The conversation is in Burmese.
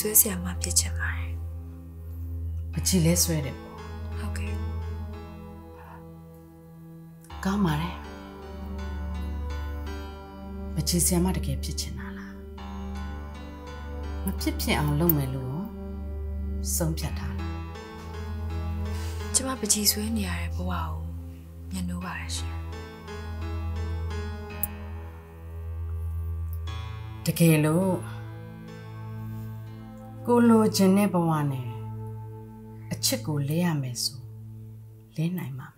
ဆွဲဆရာမဖြစ်ချင်ပါတယ်ပကြီးလဲဆွဲတယ်ပေါ့ဟုတ်ကဲ့ကောင်းပါတယ်ပကြီးဆရာမတကယ်ဖြစ်ချင်တာလားမဖြစ်ဖြစ်အောင်လုပ်မယ်လို့ရောဆုံးဖြတ်တာလားကျမပကြီးဆွဲနေရတဲ့ဘဝကိုမျက်နှိုးပါတယ်ရှင်တကယ်လို့ ကိုလိုချင်တဲ့ဘဝနဲ့အချစ်ကိုလဲရမယ်ဆိုလဲနိုင်မှာမလား